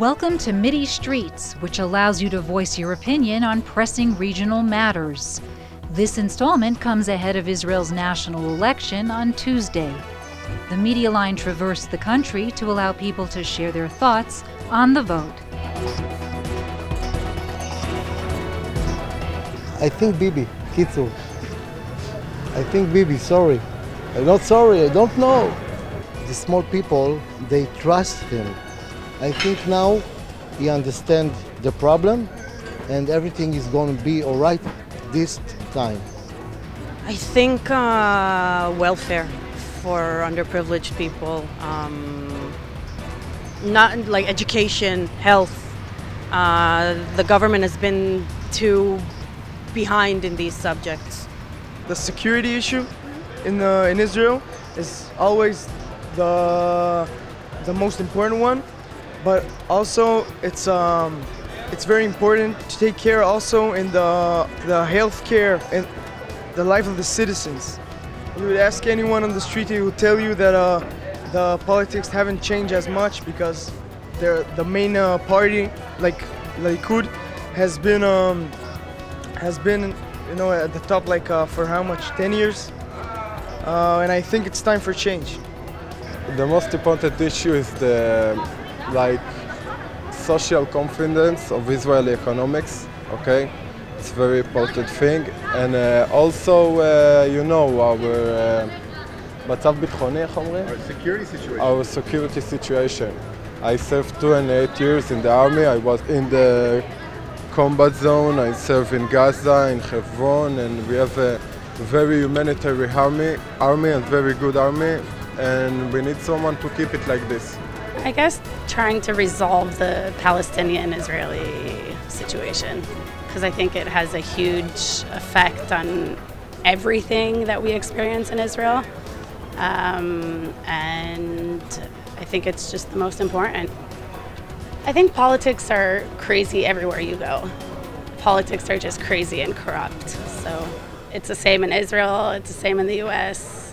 Welcome to Mideast Streets, which allows you to voice your opinion on pressing regional matters. This installment comes ahead of Israel's national election on Tuesday. The media line traversed the country to allow people to share their thoughts on the vote. I think Bibi, Kitzu. I think Bibi, sorry. I'm not sorry, I don't know. The small people, they trust him. I think now he understands the problem and everything is going to be all right this time. I think uh, welfare for underprivileged people, um, not like education, health. Uh, the government has been too behind in these subjects. The security issue in the, in Israel is always the the most important one, but also it's um, it's very important to take care also in the the health care and the life of the citizens. You would ask anyone on the street, he would tell you that uh, the politics haven't changed as much because the main uh, party, like Likud, has been um, has been you know at the top like uh, for how much? 10 years? Uh, and I think it's time for change. The most important issue is the like social confidence of Israeli economics okay it's a very important thing and uh, also uh, you know our מצב ביטחוני, איך אומרים? Our security situation. Our security situation. I served two and eight years in the army. I was in the combat zone. I serve in Gaza, in Hebron, and we have a very humanitarian army, army and very good army, and we need someone to keep it like this. I guess trying to resolve the Palestinian-Israeli situation because I think it has a huge effect on everything that we experience in Israel, um, and I think it's just the most important. I think politics are crazy everywhere you go. Politics are just crazy and corrupt. So it's the same in Israel, it's the same in the US.